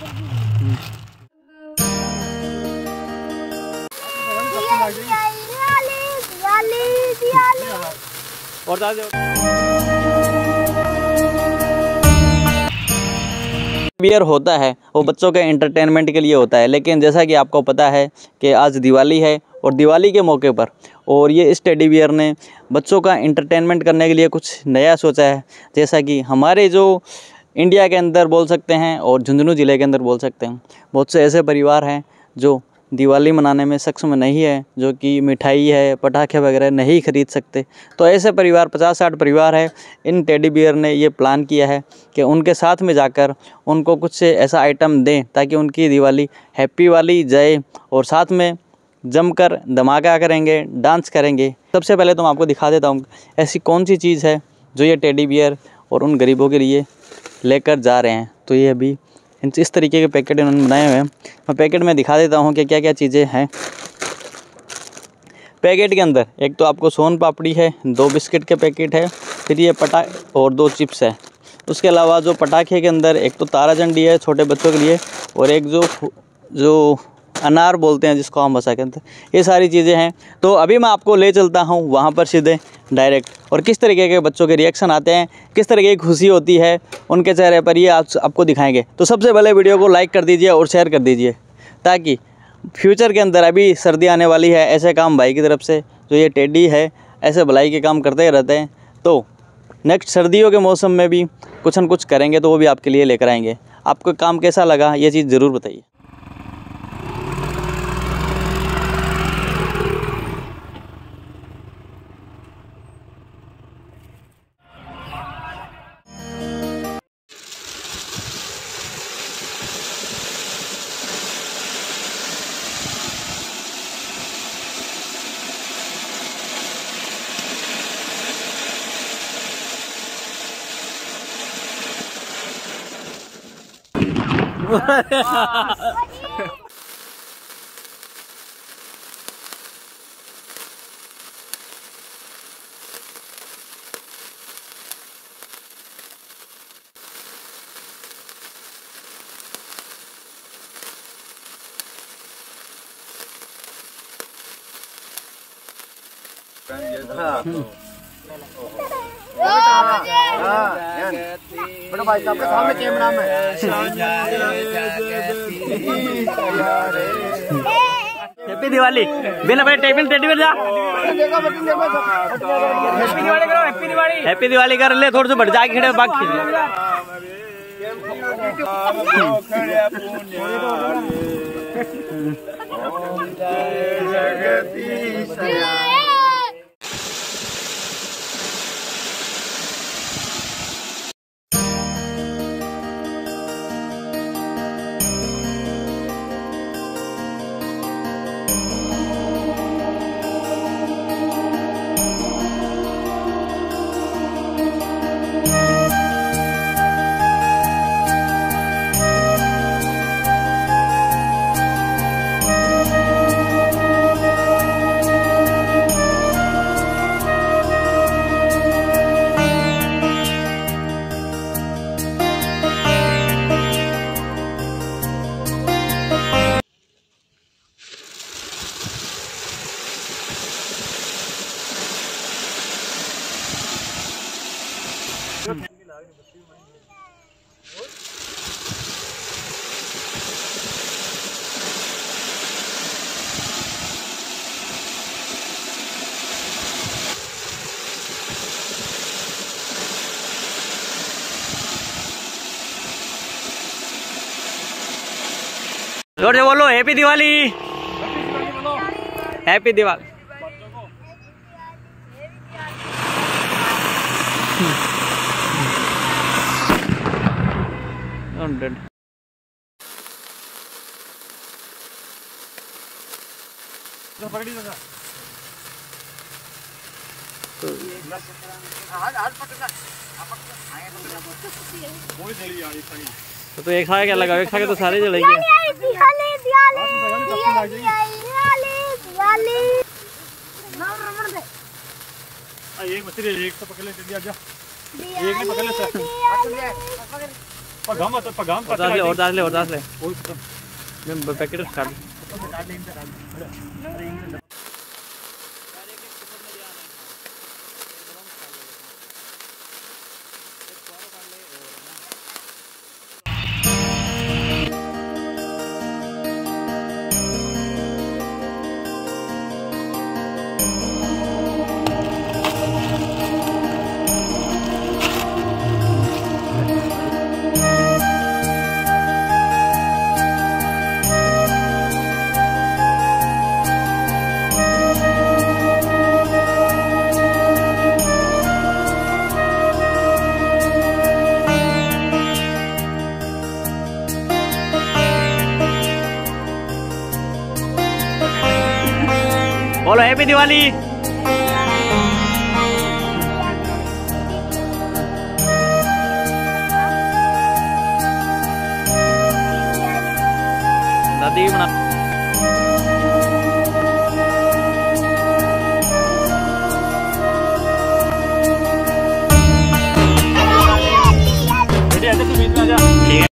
और बियर होता है, वो बच्चों के एंटरटेनमेंट के लिए होता है, लेकिन जैसा कि आपको पता है कि आज दिवाली है और दिवाली के मौके पर और ये इस टेडी बियर ने बच्चों का एंटरटेनमेंट करने के लिए कुछ नया सोचा है, जैसा कि हमारे जो इंडिया के अंदर बोल सकते हैं और झुंझुनू ज़िले के अंदर बोल सकते हैं। बहुत से ऐसे परिवार हैं जो दिवाली मनाने में सक्षम नहीं है, जो कि मिठाई है, पटाखे वगैरह नहीं खरीद सकते। तो ऐसे परिवार, पचास साठ परिवार है, इन टेडी बियर ने ये प्लान किया है कि उनके साथ में जाकर उनको कुछ ऐसा आइटम दें ताकि उनकी दिवाली हैप्पी वाली जाए और साथ में जमकर धमाका करेंगे, डांस करेंगे। सबसे पहले तो मैं आपको दिखा देता हूँ ऐसी कौन सी चीज़ है जो ये टेडी बियर और उन गरीबों के लिए लेकर जा रहे हैं। तो ये अभी इस तरीके के पैकेट इन्होंने बनाए हुए हैं। मैं पैकेट में दिखा देता हूँ कि क्या क्या चीज़ें हैं। पैकेट के अंदर, एक तो आपको सोन पापड़ी है, दो बिस्किट के पैकेट है, फिर ये पटा और दो चिप्स है। उसके अलावा जो पटाखे के अंदर, एक तो तारा झंडी है छोटे बच्चों के लिए, और एक जो जो अनार बोलते हैं जिसको हम बसा कहते हैं। ये सारी चीज़ें हैं। तो अभी मैं आपको ले चलता हूँ वहाँ पर सीधे डायरेक्ट और किस तरीके के बच्चों के रिएक्शन आते हैं किस तरीके की खुशी होती है उनके चेहरे पर ये आप, आपको दिखाएँगे। तो सबसे पहले वीडियो को लाइक कर दीजिए और शेयर कर दीजिए ताकि फ्यूचर के अंदर अभी सर्दी आने वाली है ऐसे काम भाई की तरफ़ से जो ये टेडी है ऐसे भलाई के काम करते रहते हैं। तो नेक्स्ट सर्दियों के मौसम में भी कुछ न कुछ करेंगे तो वो भी आपके लिए लेकर आएँगे। आपको काम कैसा लगा ये चीज़ ज़रूर बताइए। 我天！感觉是 ya. बड़ा भाई साहब के सामने कैमरा हैप्पी दिवाली बिना भाई टेबिल टेडी हैप्पी दिवाली करो हैप्पी दिवाली हैप्पी दिवाली कर ले, थोड़ा सा बढ़ जाके खड़े बाग खींच ज़ोर से बोलो हैप्पी दिवाली। हैप्पी दिवाली। तो, एक के क्या लगा एक के तो सारे जलेंगे दिवाली दियाले दियाले दियाले नाम रमण दे एक बच्चे एक तो पकड़ ले जल्दी आजा एक ने पकड़ ले सर। पगाम तो पगाम दास ले और दास ले और दास ले मैं पैकेट काट बोलो हैप्पी दिवाली दादी बना